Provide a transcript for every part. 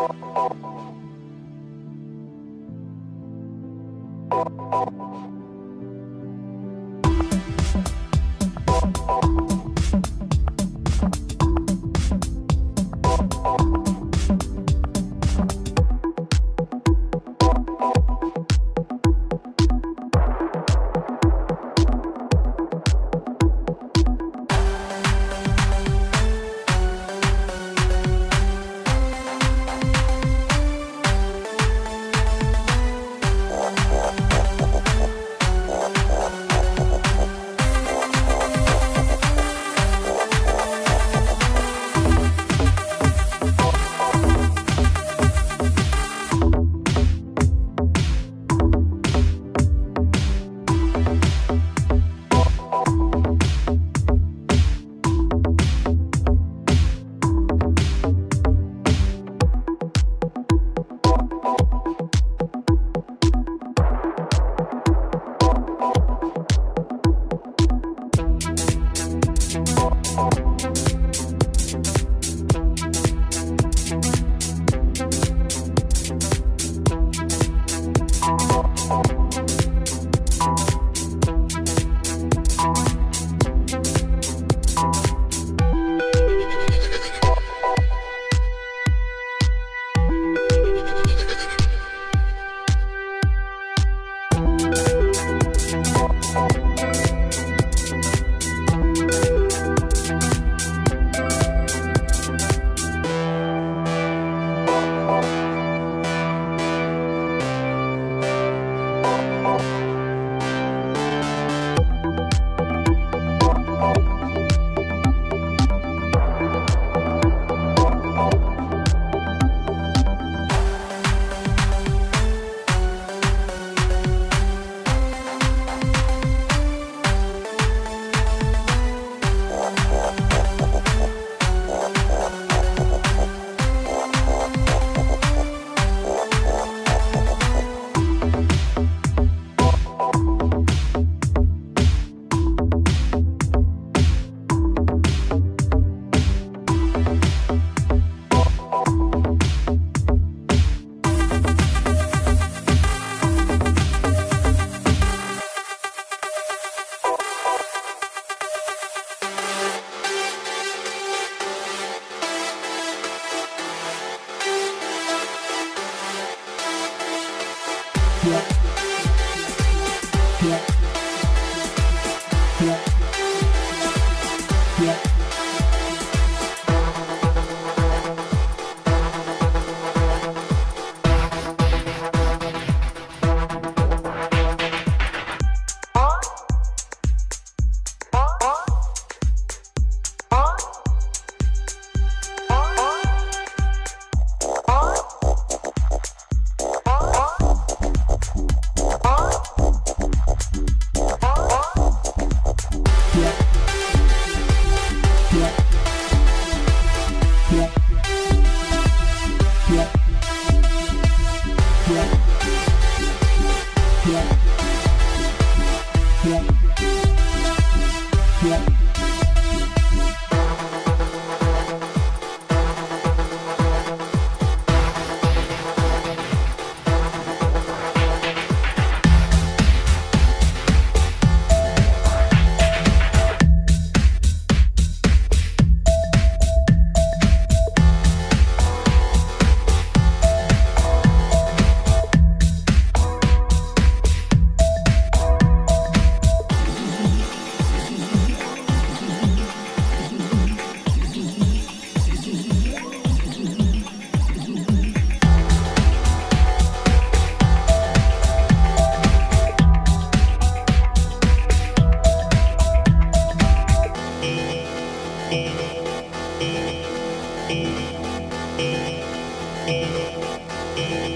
Thank you. Yeah. Yeah.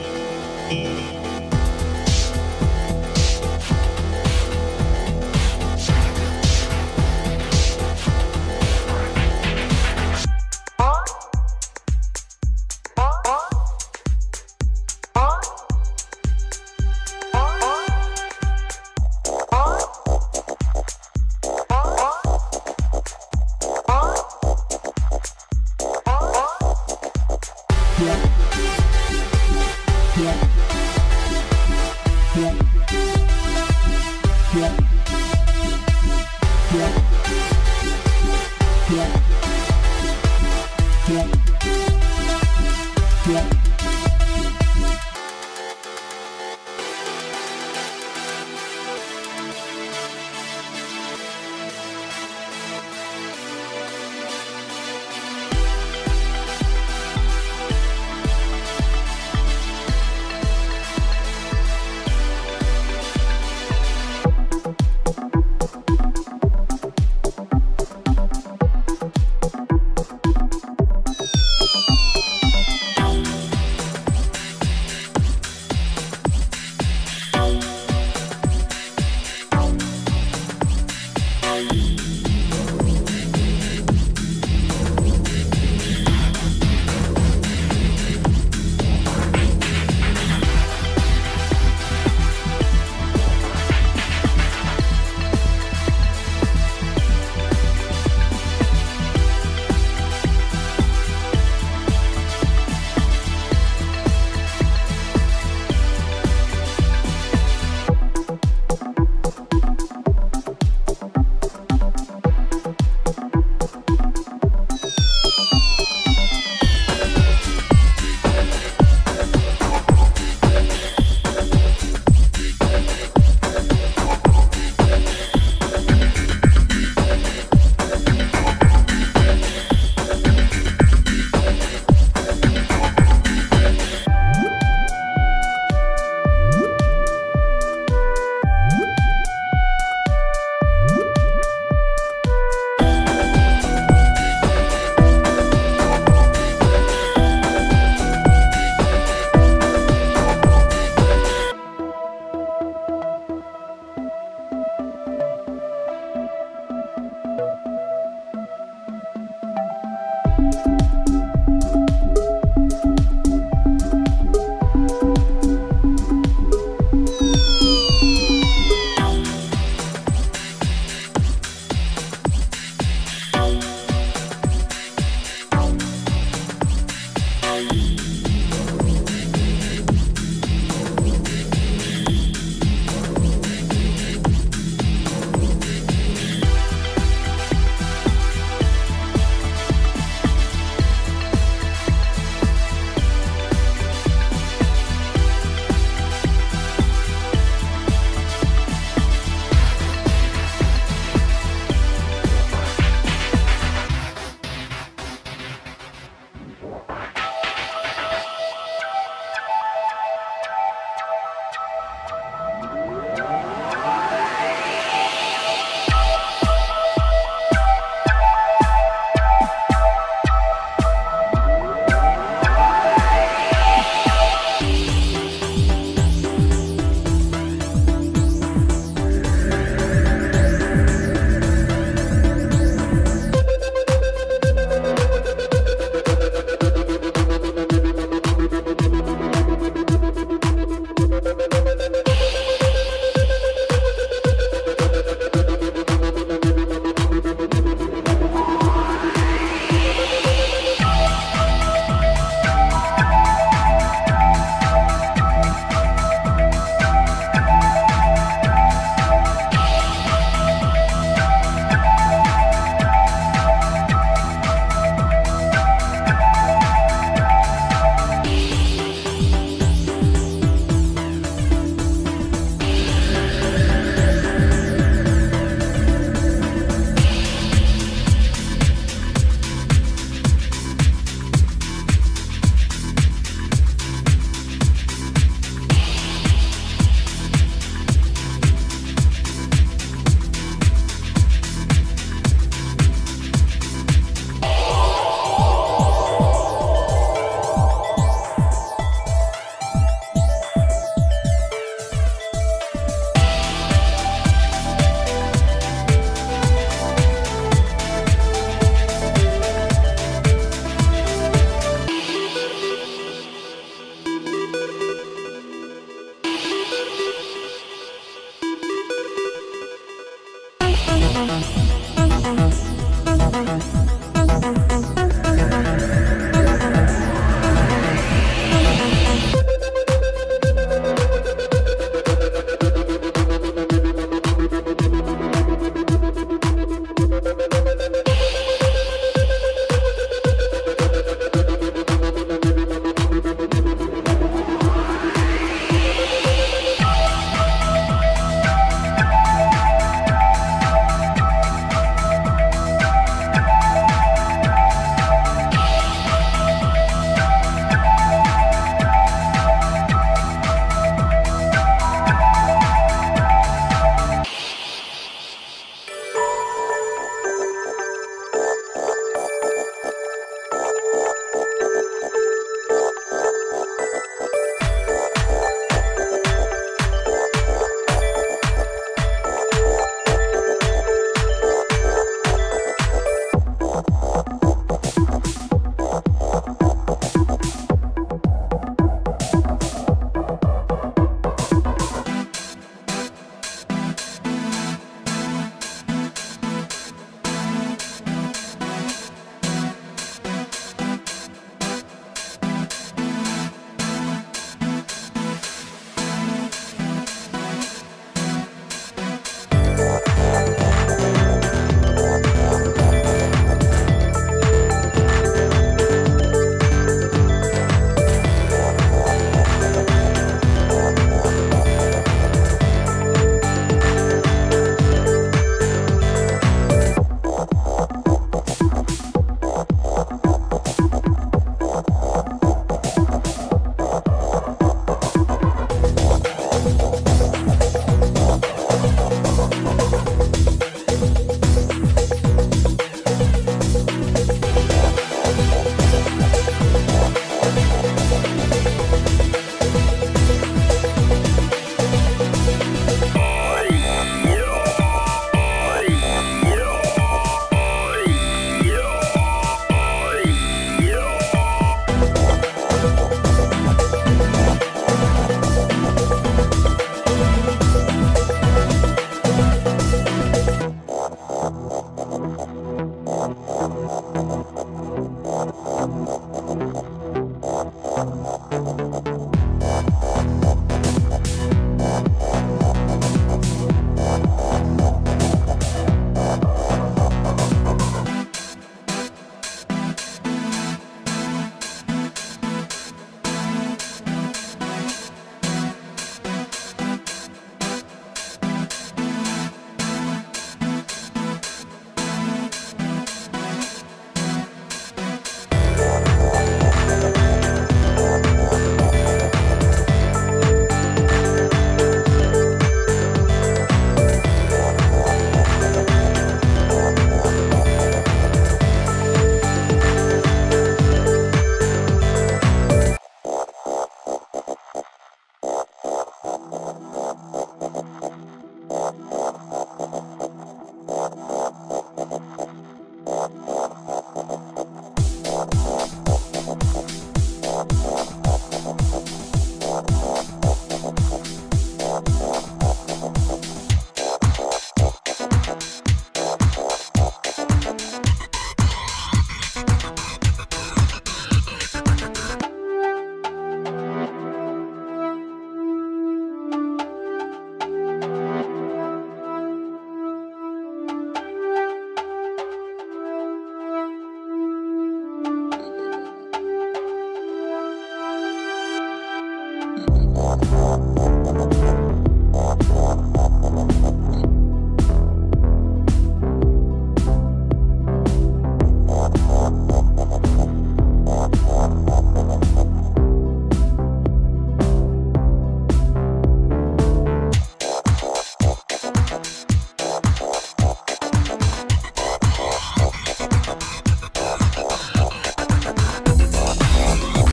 ¡Gracias!